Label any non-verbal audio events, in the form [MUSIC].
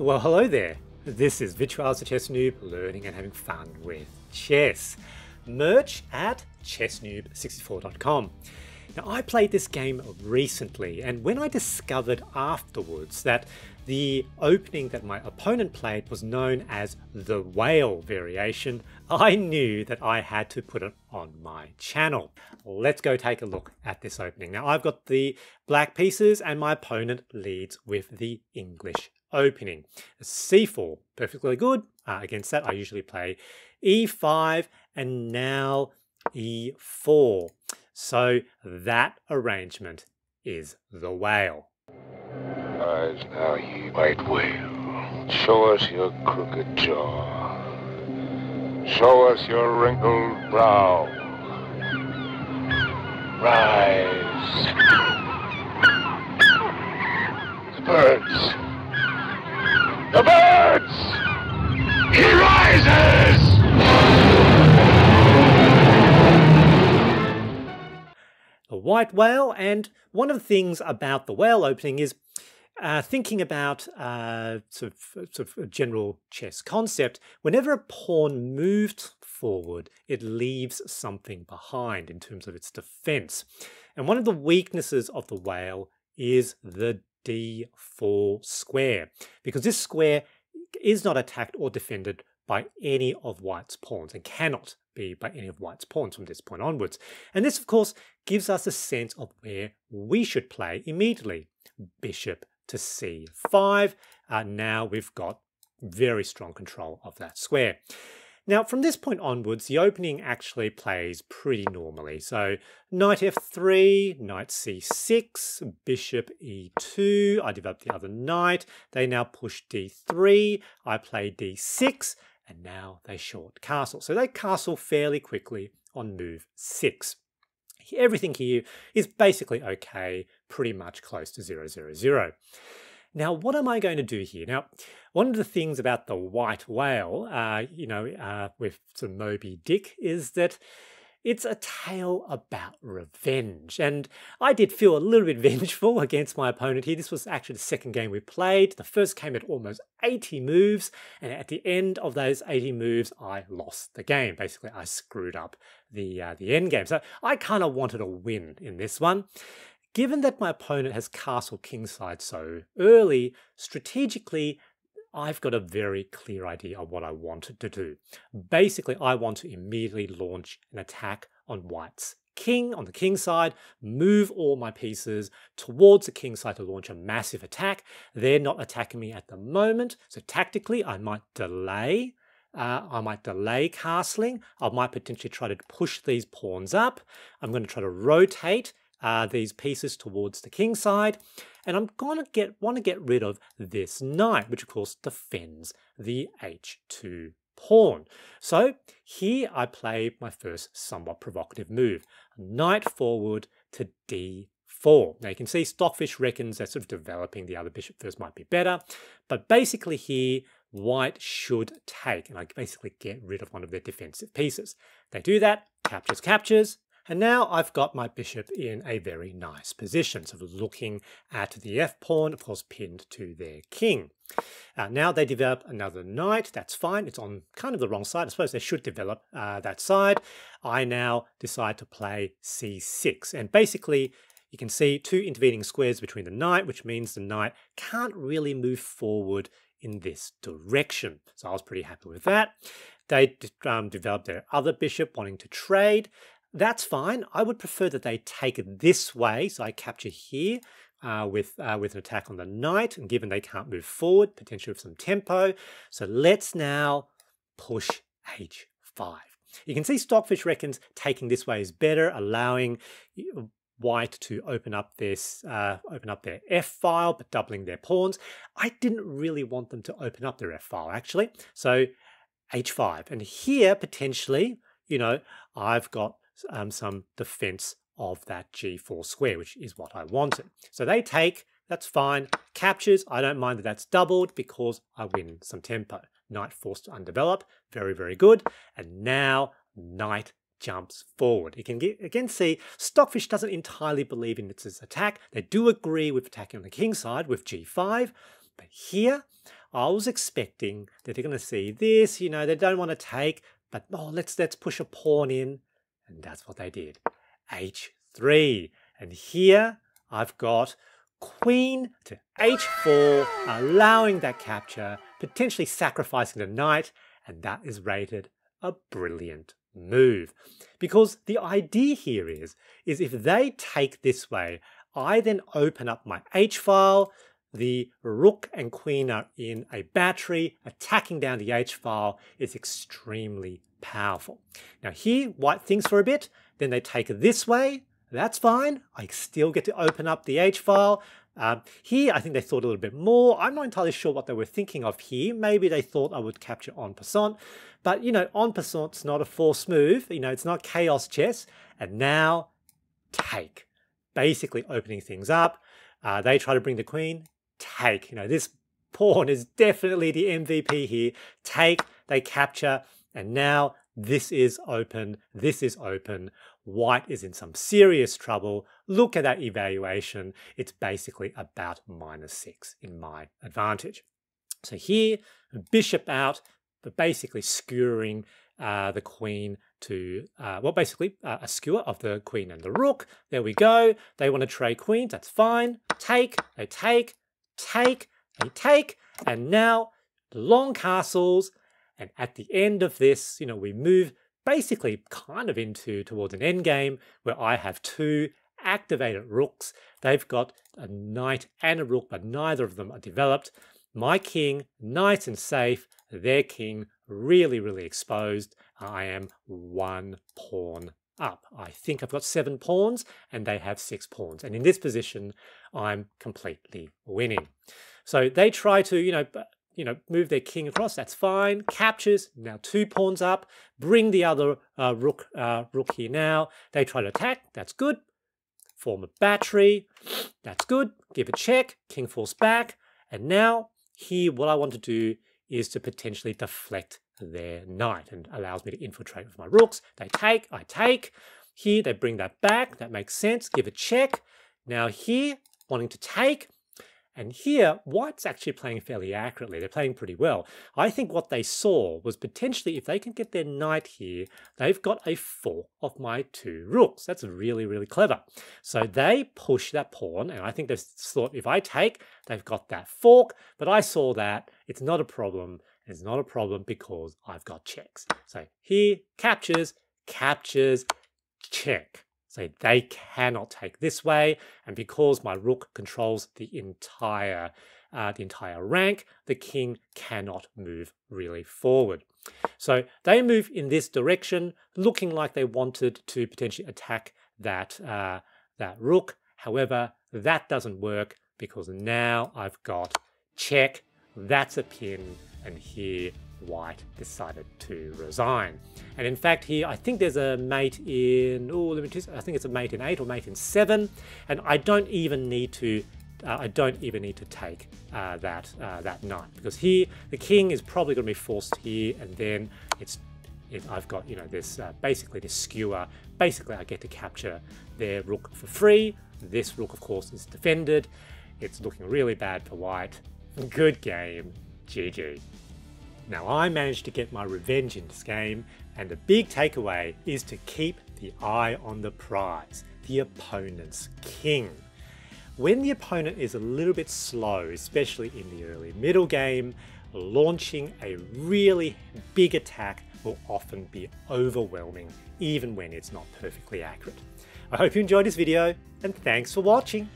Well, hello there. This is Vitualis the Chess Noob, learning and having fun with chess. Merch at chessnoob64.com. Now, I played this game recently, and when I discovered afterwards that the opening that my opponent played was known as the whale variation, I knew that I had to put it on my channel. Let's go take a look at this opening. Now, I've got the black pieces, and my opponent leads with the English opening. c4, perfectly good. Uh, against that, I usually play e5 and now e4. So that arrangement is the whale. Rise now, ye white whale. Show us your crooked jaw. Show us your wrinkled brow. Rise. The birds. The birds! He rises! The white whale, and one of the things about the whale opening is uh, thinking about uh, sort, of, sort of a general chess concept, whenever a pawn moved forward, it leaves something behind in terms of its defense. And one of the weaknesses of the whale is the d4 square, because this square is not attacked or defended by any of white's pawns and cannot be by any of white's pawns from this point onwards. And this, of course, gives us a sense of where we should play immediately. Bishop to c5. Uh, now we've got very strong control of that square. Now, from this point onwards, the opening actually plays pretty normally. So knight f3, knight c6, bishop e2, I develop the other knight, they now push d3, I play d6, and now they short castle. So they castle fairly quickly on move 6. Everything here is basically okay, pretty much close to 0, 0, 0. Now, what am I going to do here? Now, one of the things about the white whale, uh, you know, uh, with Moby Dick, is that it's a tale about revenge. And I did feel a little bit [LAUGHS] vengeful against my opponent here. This was actually the second game we played. The first came at almost 80 moves, and at the end of those 80 moves, I lost the game. Basically, I screwed up the uh, the end game. So I kind of wanted a win in this one. Given that my opponent has castle kingside so early, strategically, I've got a very clear idea of what I want to do. Basically, I want to immediately launch an attack on white's king on the king side, move all my pieces towards the king side to launch a massive attack. They're not attacking me at the moment, so tactically I might delay. Uh, I might delay castling. I might potentially try to push these pawns up. I'm going to try to rotate uh, these pieces towards the king side. And I'm going to get want to get rid of this knight, which of course defends the h2 pawn. So here I play my first somewhat provocative move. Knight forward to d4. Now you can see Stockfish reckons that sort of developing the other bishop first might be better. But basically here, white should take, and I basically get rid of one of their defensive pieces. They do that, captures, captures, and now I've got my bishop in a very nice position, sort of looking at the f-pawn, of course pinned to their king. Uh, now they develop another knight, that's fine, it's on kind of the wrong side, I suppose they should develop uh, that side. I now decide to play c6, and basically you can see two intervening squares between the knight, which means the knight can't really move forward in this direction. So I was pretty happy with that. They um, developed their other bishop wanting to trade. That's fine. I would prefer that they take it this way. So I capture here uh, with, uh, with an attack on the knight. And given they can't move forward, potentially with some tempo. So let's now push h5. You can see Stockfish reckons taking this way is better, allowing white to open up this uh, open up their f file but doubling their pawns i didn't really want them to open up their f file actually so h5 and here potentially you know i've got um, some defense of that g4 square, which is what I wanted. So they take, that's fine. Captures, I don't mind that that's doubled because I win some tempo. Knight forced to undevelop, very, very good. And now knight jumps forward. You can get, again see Stockfish doesn't entirely believe in its attack. They do agree with attacking on the king side with g5, but here I was expecting that they're going to see this, you know, they don't want to take, but oh, let's let's push a pawn in, and that's what they did. H3. And here I've got queen to h4, allowing that capture, potentially sacrificing the knight, and that is rated a brilliant move. Because the idea here is, is if they take this way, I then open up my H file, the rook and queen are in a battery, attacking down the H file is extremely powerful. Now here, white thinks for a bit, then they take it this way, that's fine. I still get to open up the H file. Um, here, I think they thought a little bit more. I'm not entirely sure what they were thinking of here. Maybe they thought I would capture en passant. But, you know, en passant's not a force move. You know, it's not chaos chess. And now, take. Basically opening things up. Uh, they try to bring the queen. Take. You know, this pawn is definitely the MVP here. Take. They capture. And now this is open. This is open. White is in some serious trouble. Look at that evaluation. It's basically about minus six in my advantage. So here, bishop out, but basically skewering uh, the queen to, uh, well, basically uh, a skewer of the queen and the rook. There we go. They want to trade queens. That's fine. Take, they take, take, they take. And now long castles. And at the end of this, you know, we move basically kind of into towards an end game where I have two activated rooks. They've got a knight and a rook, but neither of them are developed. My king, nice and safe. Their king, really, really exposed. I am one pawn up. I think I've got seven pawns and they have six pawns. And in this position, I'm completely winning. So they try to, you know, you know, move their king across, that's fine. Captures, now two pawns up. Bring the other uh, rook, uh, rook here now. They try to attack, that's good. Form a battery, that's good. Give a check, king falls back. And now, here, what I want to do is to potentially deflect their knight and allows me to infiltrate with my rooks. They take, I take. Here, they bring that back, that makes sense. Give a check. Now here, wanting to take, and here, White's actually playing fairly accurately. They're playing pretty well. I think what they saw was potentially if they can get their knight here, they've got a fork of my two rooks. That's really, really clever. So they push that pawn, and I think they thought if I take, they've got that fork. But I saw that. It's not a problem. It's not a problem because I've got checks. So here, captures, captures, check. So they cannot take this way, and because my rook controls the entire uh, the entire rank, the king cannot move really forward. So they move in this direction, looking like they wanted to potentially attack that uh, that rook. However, that doesn't work because now I've got check. That's a pin, and here White decided to resign. And in fact, here I think there's a mate in oh, let me just, I think it's a mate in eight or mate in seven, and I don't even need to. Uh, I don't even need to take uh, that uh, that knight because here the king is probably going to be forced here, and then it's it, I've got you know this uh, basically this skewer. Basically, I get to capture their rook for free. This rook, of course, is defended. It's looking really bad for white. Good game, GG. Now I managed to get my revenge in this game, and the big takeaway is to keep the eye on the prize, the opponent's king. When the opponent is a little bit slow, especially in the early middle game, launching a really big attack will often be overwhelming, even when it's not perfectly accurate. I hope you enjoyed this video, and thanks for watching.